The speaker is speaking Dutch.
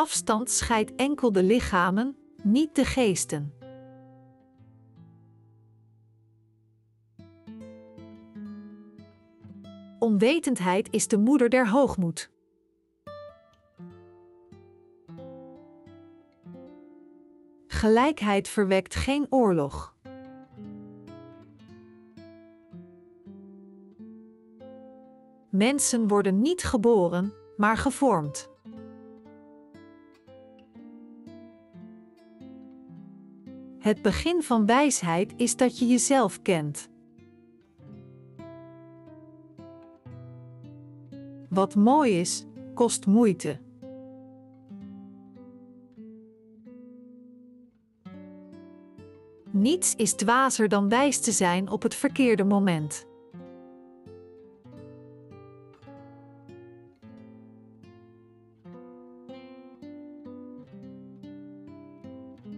afstand scheidt enkel de lichamen, niet de geesten. Onwetendheid is de moeder der hoogmoed. Gelijkheid verwekt geen oorlog. Mensen worden niet geboren, maar gevormd. Het begin van wijsheid is dat je jezelf kent. Wat mooi is, kost moeite. Niets is dwazer dan wijs te zijn op het verkeerde moment.